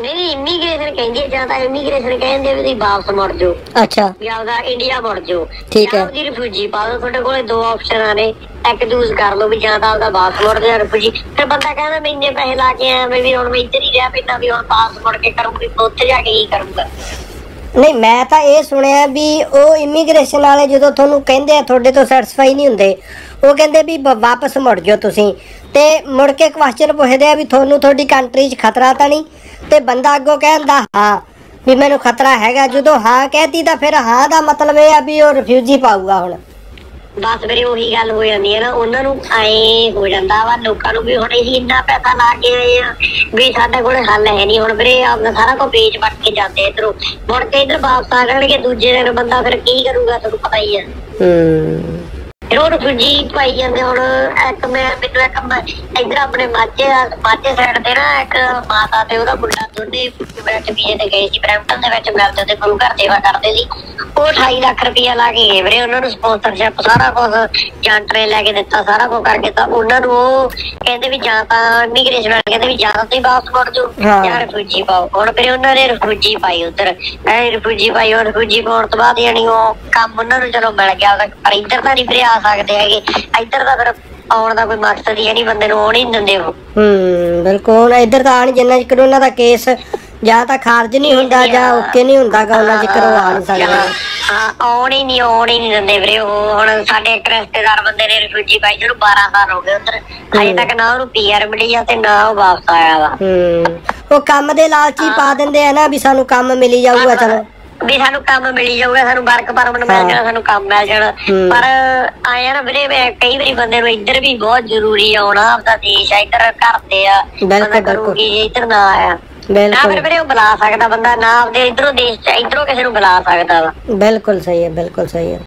ਨਹੀਂ ਨਹੀਂ ਇਮੀਗ੍ਰੇਸ਼ਨ ਕਹਿੰਦੀ ਹੈ ਜਾਂ ਤਾਂ ਇਮੀਗ੍ਰੇਸ਼ਨ ਕਹਿੰਦੇ ਵੀ ਤੁਸੀਂ ਵਾਪਸ ਮੁੜ ਜਾਓ। ਅੱਛਾ। ਵੀ ਆਪਦਾ ਇੰਡੀਆ ਮੁੜ ਜਾਓ। ਠੀਕ ਹੈ। ਦੀ ਰਿਫਿਊਜੀ ਪਾ ਲਓ ਤੁਹਾਡੇ ਕੋਲੇ ਦੋ ਆਪਸ਼ਨਾਂ ਨੇ। ਇੱਕ ਚੂਜ਼ ਕਰ ਲਓ ਵੀ ਜਾਂ ਤਾਂ ਆਪਦਾ ਵਾਪਸ ਮੁੜ ਜਾ ਰਿਫਿਊਜੀ ਫਿਰ ਬੰਦਾ ਕਹਿੰਦਾ ਮੈਂ ਇੰਨੇ ਪੈਸੇ ਲਾ ਕੇ ਆਇਆ ਮੈਂ ਵੀ ਹੁਣ ਮੈਂ ਇੱਧਰ ਹੀ ਰਿਹਾ ਪੈਂਦਾ ਵੀ ਹੁਣ ਵਾਪਸ ਮੁੜ ਕੇ ਕਰੂੰਗੀ ਉੱਥੇ ਜਾ ਕੇ ਕੀ ਕਰੂੰਗਾ। ਨਹੀਂ ਮੈਂ ਤਾਂ ਇਹ ਸੁਣਿਆ ਵੀ ਉਹ ਇਮੀਗ੍ਰੇਸ਼ਨ ਵਾਲੇ ਜਦੋਂ ਤੁਹਾਨੂੰ ਕਹਿੰਦੇ ਆ ਤੁਹਾਡੇ ਤੋਂ ਸੈਟੀਸਫਾਈ ਨਹੀਂ ਹੁੰਦੇ ਉਹ ਕਹਿੰਦੇ ਵੀ ਬ- ਵਾਪਸ ਮੁੜ ਜਾਓ ਤੁਸੀਂ। ਤੇ ਮੁੜ ਕੇ ਕੁਐਸਚਨ ਪੁੱਛਦੇ ਆ ਵੀ ਤੁਹਾਨੂੰ ਤੁਹਾਡੀ ਕੰਟਰੀ 'ਚ ਖਤਰਾ ਤਾਂ ਨਹੀਂ? ਤੇ ਬੰਦਾ ਅੱਗੋਂ ਕਹਿੰਦਾ ਹਾਂ ਵੀ ਮੈਨੂੰ ਖਤਰਾ ਹੈਗਾ। ਜਦੋਂ ਹਾਂ ਕਹਿਤੀ ਤਾਂ ਫਿਰ ਹਾਂ ਦਾ ਮਤਲਬ ਇਹ ਆ ਵੀ ਉਹ ਰਿਫਿਊਜੀ ਪਾਊਗਾ ਹੁਣ। ਬਸ ਵੀਰੇ ਉਹੀ ਗੱਲ ਹੋ ਜਾਂਦੀ ਹੈ ਨਾ ਉਹਨਾਂ ਨੂੰ ਐ ਹੋ ਜਾਂਦਾ ਵਾ ਲੋਕਾਂ ਨੂੰ ਵੀ ਹੁਣ ਅਸੀਂ ਇੰਨਾ ਪੈਸਾ ਲਾ ਕੇ ਆਏ ਆ ਵੀ ਸਾਡੇ ਕੋਲੇ ਹੱਲ ਹੈ ਨਹੀਂ। ਹੁਣ ਵੀਰੇ ਆਪਦਾ ਸਾਰਾ ਕੁਝ ਵੇਚ ਵੱਟ ਕੇ ਜਾਂਦੇ ਇਧਰੋਂ। ਮੁੜ ਕੇ ਇਧਰ ਵਾਪਸ ਆ ਜਾਣਗੇ ਦੂਜੇ ਦਿਨ ਬੰਦਾ ਫਿਰ ਕੀ ਕਰੂਗਾ ਤੁਹਾਨੂੰ ਪਤਾ ਹੀ ਹੈ ਹੂੰ। ਉਹ ਰਿਫਿਊਜੀ ਪਾਈ ਜਾਂਦੇ ਹੁਣ ਇੱਕ ਮੈਂ ਮੈਨੂੰ ਇੱਕ ਇੱਧਰ ਆਪਣੇ ਮਾਝੇ ਮਾਝੇ ਸਾਈਡ ਤੇ ਨਾ ਇੱਕ ਮਾਤਾ ਤੇ ਉਹਦਾ ਮੁੰਡਾ ਦੋਨੇ ਬੈਠ ਵੀਏ ਤੇ ਗਏ ਸੀ ਬ੍ਰੈਂਪਟਨ ਦੇ ਵਿੱਚ ਮਿਲਦੇ ਤੇ ਗੁਰੂ ਘਰ ਸੇਵਾ ਕਰਦੇ ਸੀ। ਉਹ 28 ਲੱਖ ਰੁਪਇਆ ਲਾ ਕੇ ਗਏ ਵੀਰੇ ਉਹਨਾਂ ਨੂੰ ਸਪਾਂਸਰਸ਼ਿਪ ਸਾਰਾ ਕੁਝ ਜਾਂਟਰੇ ਲੈ ਕੇ ਦਿੱਤਾ ਸਾਰਾ ਕੁਝ ਕਰਕੇ ਤਾਂ ਉਹਨਾਂ ਨੂੰ ਉਹ ਕਹਿੰਦੇ ਵੀ ਜਾਂ ਤਾਂ ਇਮੀਗ੍ਰੇਸ਼ਨ ਵਾਲੇ ਕਹਿੰਦੇ ਵੀ ਜਾਂ ਤਾਂ ਤੁਸੀਂ ਵਾਪਸ ਮੁੜ ਜਾਓ। ਜਾਂ ਰਿਫਿਊਜੀ ਪਾਓ। ਹੁਣ ਫਿਰ ਉਹਨਾਂ ਨੇ ਰਿਫਿਊਜੀ ਪਾਈ ਉਧਰ। ਐ ਰਿਫਿਊਜੀ ਪਾਈ ਉਹ ਰਿਫਿਊਜੀ ਪਾਉਣ ਤੋਂ ਬਾਅਦ ਯਾਨੀ ਉਹ ਕੰਮ ਉਹਨਾਂ ਨੂੰ ਚਲੋ ਮਿਲ ਗਿਆ ਪਰ ਇੱਧਰ ਤਾਂ ਨਹੀਂ ਵੀਰੇ ਆ ਸਕਦੇ ਹੈਗੇ। ਇੱਧਰ ਤਾਂ ਫਿਰ ਆਉਣ ਦਾ ਕੋਈ ਮਕਸਦ ਹੀ ਨਹੀਂ ਬੰਦੇ ਨੂੰ ਆਉਣ ਹੀ ਨਹੀਂ ਦਿੰਦੇ ਉਹ। ਹੂੰ ਬਿਲਕੁਲ। ਇੱਧਰ ਤਾਂ ਆਣ ਜਿੰਨਾ ਚਿਰ ਉਹਨਾਂ ਦਾ ਕੇਸ ਜਾਂ ਤਾਂ ਖਾਰਜ ਨਹੀਂ ਹੁੰਦਾ ਜਾਂ ਓਕੇ ਨਹੀਂ ਹੁੰਦਾਗਾ ਉਹਨਾਂ ਚਿਰ ਉਹ ਆ ਨਹੀਂ ਸਕਦੇ। ਆਉਣ ਹੀ ਨਹੀਂ ਆਉਣ ਹੀ ਨਹੀਂ ਦਿੰਦੇ ਵੀਰੇ ਉਹ। ਹੁਣ ਸਾਡੇ ਇੱਕ ਰਿਸ਼ਤੇਦਾਰ ਬੰਦੇ ਨੇ ਰਿਫਿਊਜੀ ਪਾਈ ਜਿਹਨੂੰ 12 ਸਾਲ ਹੋ ਗਏ ਉਧਰ। ਅਜੇ ਤੱਕ ਨਾ ਉਹਨੂੰ ਪੀਆਰ ਮਿਲੀ ਆ ਤੇ ਨਾ ਉਹ ਵਾਪਸ ਆਇਆ ਵਾ। ਹੂੰ ਉਹ ਕੰਮ ਦੇ ਲਾਲਚੀ ਪਾ ਦਿੰਦੇ ਆ ਨਾ ਵੀ ਸਾਨੂੰ ਕੰਮ ਮਿਲੀ ਜਾਊਗਾ ਚਲੋ। ਵੀ ਸਾਨੂੰ ਕੰਮ ਮਿਲੀ ਜਾਊਗਾ ਸਾਨੂੰ ਵਰਕ ਪਰਮਿਟ ਮਿਲ ਜਾਣਾ ਸਾਨੂੰ ਕੰਮ ਮਿਲ ਜਾਣਾ। ਪਰ ਆਇਆ ਨਾ ਵੀਰੇ ਮੈਂ ਕਈ ਵਾਰੀ ਬੰਦੇ ਨੂੰ ਇੱਧਰ ਵੀ ਬਹੁਤ ਜ਼ਰੂਰੀ ਆਉਣਾ ਆਪਦਾ ਦੇਸ਼ ਆ ਇੱਧਰ ਘਰ ਦੇ ਆ ਬਿਲਕੁਲ, ਬਿਲਕੁਲ। ਇੱਧਰ ਨਾ ਆਇਆ। ਨਾ ਬਿਲਕੁਲ। ਵੀਰੇ ਉਹ ਬੁਲਾ ਸਕਦਾ ਬੰਦਾ ਨਾ ਆਪਦੇ ਇੱਧਰੋਂ ਦੇਸ਼ ਚ ਇੱਧਰੋਂ ਕਿਸੇ ਨੂੰ ਬੁਲਾ ਸਕਦਾ ਵਾ। ਬਿਲਕੁਲ ਸਹੀ ਹੈ ਬਿਲਕੁਲ ਸਹੀ ਹੈ।